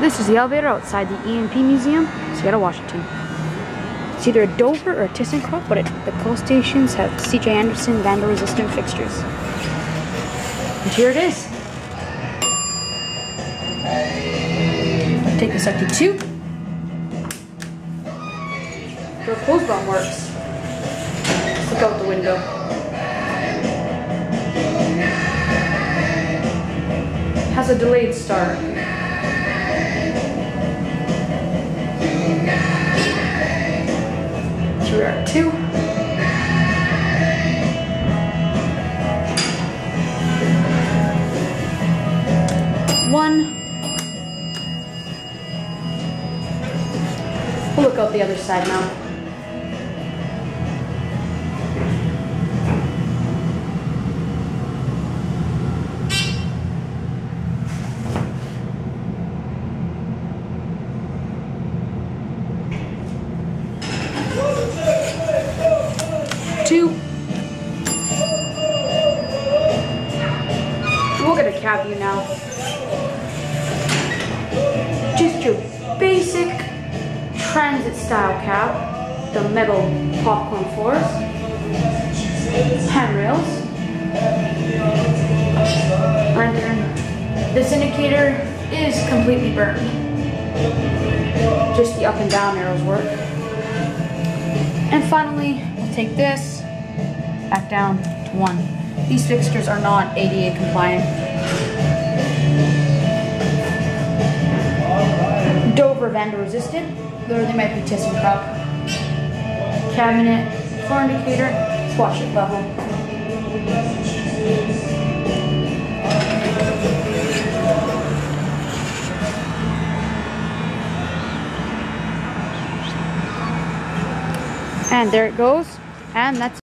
This is the elevator outside the EMP Museum, Seattle, Washington. It's either a Dover or a ThyssenKrupp, but it, the call stations have CJ Anderson vandal-resistant fixtures. And here it is. Take this up to two. Your close button works. Look out the window. Has a delayed start. Two. One. We'll look out the other side now. Two. We'll get a cab view now. Just your basic transit style cab. The metal popcorn floors. Handrails. Lantern. This indicator is completely burned. Just the up and down arrows work. And finally, we'll take this back down to one. These fixtures are not ADA compliant. Dover vandal resistant, though they might be ThyssenKrupp. Cabinet, floor indicator, wash it level. And there it goes. And that's